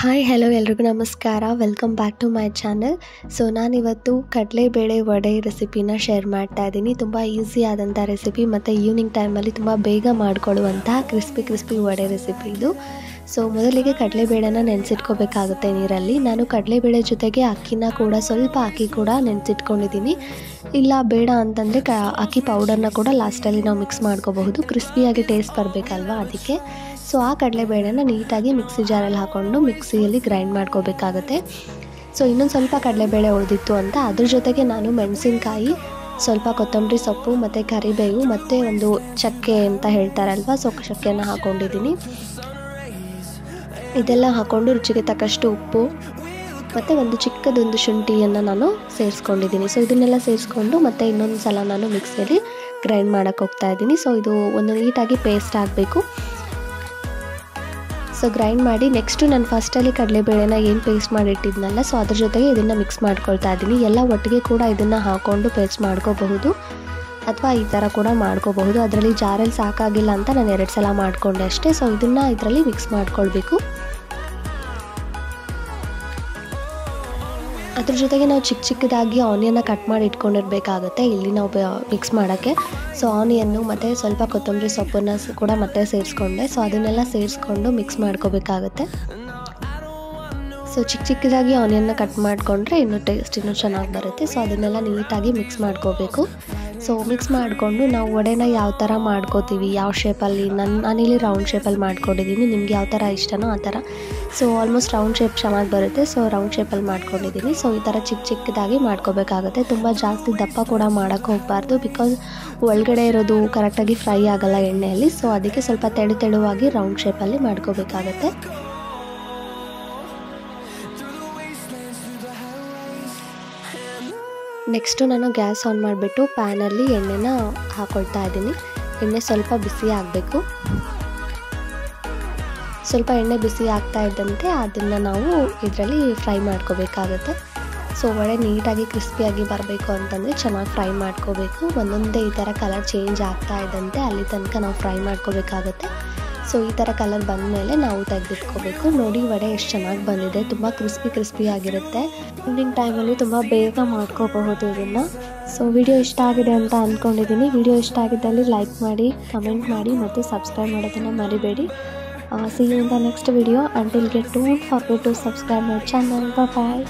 Hi, hello ಎಲ್ರಿಗೂ ನಮಸ್ಕಾರ. Welcome back to my channel so ನಾನಿವತ್ತು ಕಡಲೆಬೇಳೆ ವಡೆ ರೆಸಿಪಿನ ಶೇರ್ ಮಾಡ್ತಾ ಇದ್ದೀನಿ. ತುಂಬ ಈಸಿ ಆದಂಥ ರೆಸಿಪಿ ಮತ್ತು ಈವ್ನಿಂಗ್ ಟೈಮಲ್ಲಿ ತುಂಬ ಬೇಗ ಮಾಡಿಕೊಳ್ಳುವಂತಹ ಕ್ರಿಸ್ಪಿ ಕ್ರಿಸ್ಪಿ ವಡೆ ರೆಸಿಪಿ ಇದು. ಸೊ ಮೊದಲಿಗೆ ಕಡಲೆಬೇಳೆನ ನೆನೆಸಿಟ್ಕೋಬೇಕಾಗುತ್ತೆ ನೀರಲ್ಲಿ. ನಾನು ಕಡಲೆಬೇಳೆ ಜೊತೆಗೆ ಅಕ್ಕಿನ ಕೂಡ, ಸ್ವಲ್ಪ ಅಕ್ಕಿ ಕೂಡ ನೆನೆಸಿಟ್ಕೊಂಡಿದ್ದೀನಿ. ಇಲ್ಲ, ಬೇಡ ಅಂತಂದರೆ ಕ ಅಕ್ಕಿ ಪೌಡರ್ನ ಕೂಡ ಲಾಸ್ಟಲ್ಲಿ ನಾವು ಮಿಕ್ಸ್ ಮಾಡ್ಕೋಬಹುದು. ಕ್ರಿಸ್ಪಿಯಾಗಿ ಟೇಸ್ಟ್ ಬರಬೇಕಲ್ವಾ ಅದಕ್ಕೆ. ಸೊ ಆ ಕಡಲೆಬೇಳೆನ ನೀಟಾಗಿ ಮಿಕ್ಸಿ ಜಾರಲ್ಲಿ ಹಾಕ್ಕೊಂಡು ಮಿಕ್ಸಿಯಲ್ಲಿ ಗ್ರೈಂಡ್ ಮಾಡ್ಕೋಬೇಕಾಗತ್ತೆ. ಸೊ ಇನ್ನೊಂದು ಸ್ವಲ್ಪ ಕಡಲೆಬೇಳೆ ಉಳಿದಿತ್ತು ಅಂತ, ಅದ್ರ ಜೊತೆಗೆ ನಾನು ಮೆಣಸಿನ್ಕಾಯಿ, ಸ್ವಲ್ಪ ಕೊತ್ತಂಬರಿ ಸೊಪ್ಪು ಮತ್ತು ಕರಿಬೇವು ಮತ್ತು ಒಂದು ಚಕ್ಕೆ ಅಂತ ಹೇಳ್ತಾರಲ್ವ, ಸೊ ಚಕ್ಕೆನ ಹಾಕ್ಕೊಂಡಿದ್ದೀನಿ ಇದೆಲ್ಲ ಹಾಕ್ಕೊಂಡು ರುಚಿಗೆ ತಕ್ಕಷ್ಟು ಉಪ್ಪು ಮತ್ತು ಒಂದು ಚಿಕ್ಕದೊಂದು ಶುಂಠಿಯನ್ನು ನಾನು ಸೇರಿಸ್ಕೊಂಡಿದ್ದೀನಿ. ಸೊ ಇದನ್ನೆಲ್ಲ ಸೇರಿಸ್ಕೊಂಡು ಮತ್ತು ಇನ್ನೊಂದು ಸಲ ನಾನು ಮಿಕ್ಸಿಯಲ್ಲಿ ಗ್ರೈಂಡ್ ಮಾಡೋಕ್ಕೆ ಹೋಗ್ತಾ ಇದ್ದೀನಿ. ಸೊ ಇದು ಒಂದು ನೀಟಾಗಿ ಪೇಸ್ಟ್ ಆಗಬೇಕು. ಸೊ ಗ್ರೈಂಡ್ ಮಾಡಿ ನೆಕ್ಸ್ಟು ನಾನು ಫಸ್ಟಲ್ಲಿ ಕಡಲೆಬೇಳೆನ ಏನು ಪೇಸ್ಟ್ ಮಾಡಿಟ್ಟಿದ್ನಲ್ಲ, ಸೊ ಅದ್ರ ಜೊತೆಗೆ ಇದನ್ನು ಮಿಕ್ಸ್ ಮಾಡ್ಕೊಳ್ತಾ ಇದ್ದೀನಿ. ಎಲ್ಲ ಒಟ್ಟಿಗೆ ಕೂಡ ಇದನ್ನು ಹಾಕ್ಕೊಂಡು ಪೇಸ್ಟ್ ಮಾಡ್ಕೋಬಹುದು, ಅಥವಾ ಈ ಥರ ಕೂಡ ಮಾಡ್ಕೋಬಹುದು. ಅದರಲ್ಲಿ ಜಾರಲ್ಲಿ ಸಾಕಾಗಿಲ್ಲ ಅಂತ ನಾನು ಎರಡು ಸಲ ಮಾಡಿಕೊಂಡೆ ಅಷ್ಟೇ. ಸೊ ಇದನ್ನು ಇದರಲ್ಲಿ ಮಿಕ್ಸ್ ಮಾಡ್ಕೊಳ್ಬೇಕು. ಅದ್ರ ಜೊತೆಗೆ ನಾವು ಚಿಕ್ಕ ಚಿಕ್ಕದಾಗಿ ಆನಿಯನ್ನ ಕಟ್ ಮಾಡಿ ಇಟ್ಕೊಂಡಿರ್ಬೇಕಾಗತ್ತೆ. ಇಲ್ಲಿ ನಾವು ಮಿಕ್ಸ್ ಮಾಡೋಕ್ಕೆ. ಸೊ ಆನಿಯನ್ನು ಮತ್ತು ಸ್ವಲ್ಪ ಕೊತ್ತಂಬರಿ ಸೊಪ್ಪನ್ನು ಕೂಡ ಮತ್ತೆ ಸೇರಿಸ್ಕೊಂಡೆ. ಸೊ ಅದನ್ನೆಲ್ಲ ಸೇರಿಸ್ಕೊಂಡು ಮಿಕ್ಸ್ ಮಾಡ್ಕೋಬೇಕಾಗತ್ತೆ. ಸೊ ಚಿಕ್ಕ ಚಿಕ್ಕದಾಗಿ ಆನಿಯನ್ನ ಕಟ್ ಮಾಡಿಕೊಂಡ್ರೆ ಇನ್ನೂ ಟೇಸ್ಟ್ ಇನ್ನೂ ಚೆನ್ನಾಗಿ ಬರುತ್ತೆ. ಸೊ ಅದನ್ನೆಲ್ಲ ನೀಟಾಗಿ ಮಿಕ್ಸ್ ಮಾಡ್ಕೋಬೇಕು. ಸೊ ಮಿಕ್ಸ್ ಮಾಡಿಕೊಂಡು ನಾವು ವಡೆನ ಯಾವ ಥರ ಮಾಡ್ಕೋತೀವಿ, ಯಾವ ಶೇಪಲ್ಲಿ ನನ್ನ ನಾನಿಲ್ಲಿ ರೌಂಡ್ ಶೇಪಲ್ಲಿ ಮಾಡ್ಕೊಂಡಿದ್ದೀನಿ ನಿಮ್ಗೆ ಯಾವ ಥರ ಇಷ್ಟನೋ ಆ ಥರ ಸೊ ಆಲ್ಮೋಸ್ಟ್ ರೌಂಡ್ ಶೇಪ್ ಚೆನ್ನಾಗಿ ಬರುತ್ತೆ ಸೊ ರೌಂಡ್ ಶೇಪಲ್ಲಿ ಮಾಡ್ಕೊಂಡಿದ್ದೀನಿ ಸೊ ಈ ಥರ ಚಿಕ್ಕ ಚಿಕ್ಕದಾಗಿ ಮಾಡ್ಕೋಬೇಕಾಗುತ್ತೆ. ತುಂಬ ಜಾಸ್ತಿ ದಪ್ಪ ಕೂಡ ಮಾಡೋಕ್ಕೆ ಹೋಗಬಾರ್ದು ಬಿಕಾಸ್ ಒಳಗಡೆ ಇರೋದು ಕರೆಕ್ಟಾಗಿ ಫ್ರೈ ಆಗಲ್ಲ ಎಣ್ಣೆಯಲ್ಲಿ. ಸೊ ಅದಕ್ಕೆ ಸ್ವಲ್ಪ ತೆಳು ತೆಳುವಾಗಿ ರೌಂಡ್ ಶೇಪಲ್ಲಿ ಮಾಡ್ಕೋಬೇಕಾಗತ್ತೆ. ನೆಕ್ಸ್ಟು ನಾನು ಗ್ಯಾಸ್ ಆನ್ ಮಾಡಿಬಿಟ್ಟು ಪ್ಯಾನಲ್ಲಿ ಎಣ್ಣೆನ ಹಾಕೊಳ್ತಾ ಇದ್ದೀನಿ. ಎಣ್ಣೆ ಸ್ವಲ್ಪ ಬಿಸಿ ಆಗಬೇಕು. ಸ್ವಲ್ಪ ಎಣ್ಣೆ ಬಿಸಿ ಆಗ್ತಾ ಇದ್ದಂತೆ ಅದನ್ನು ನಾವು ಇದರಲ್ಲಿ ಫ್ರೈ ಮಾಡ್ಕೋಬೇಕಾಗತ್ತೆ. ಸೊ, ಒಳ್ಳೆ ನೀಟಾಗಿ ಕ್ರಿಸ್ಪಿಯಾಗಿ ಬರಬೇಕು ಅಂತಂದರೆ ಚೆನ್ನಾಗಿ ಫ್ರೈ ಮಾಡ್ಕೋಬೇಕು. ಒಂದೊಂದೇ ಈ ಥರ ಕಲರ್ ಚೇಂಜ್ ಆಗ್ತಾ ಇದ್ದಂತೆ ಅಲ್ಲಿ ತನಕ ನಾವು ಫ್ರೈ ಮಾಡ್ಕೋಬೇಕಾಗತ್ತೆ. ಸೊ ಈ ಥರ ಕಲರ್ ಬಂದಮೇಲೆ ನಾವು ತೆಗೆದಿಟ್ಕೋಬೇಕು. ನೋಡಿ ವಡೆ ಎಷ್ಟು ಚೆನ್ನಾಗಿ ಬಂದಿದೆ. ತುಂಬ ಕ್ರಿಸ್ಪಿ ಕ್ರಿಸ್ಪಿ ಆಗಿರುತ್ತೆ. ಈವ್ನಿಂಗ್ ಟೈಮಲ್ಲಿ ತುಂಬ ಬೇಗ ಮಾಡ್ಕೋಬಹುದು ಇದನ್ನು. ಸೊ ವಿಡಿಯೋ ಇಷ್ಟ ಆಗಿದೆ ಅಂತ ಅಂದ್ಕೊಂಡಿದ್ದೀನಿ ವಿಡಿಯೋ ಇಷ್ಟ ಆಗಿದ್ದಲ್ಲಿ ಲೈಕ್ ಮಾಡಿ ಕಮೆಂಟ್ ಮಾಡಿ ಮತ್ತು ಸಬ್ಸ್ಕ್ರೈಬ್ ಮಾಡೋದನ್ನು ಮರಿಬೇಡಿ. ಸಿ ಇಂದ next video until get to forget to subscribe my channel bye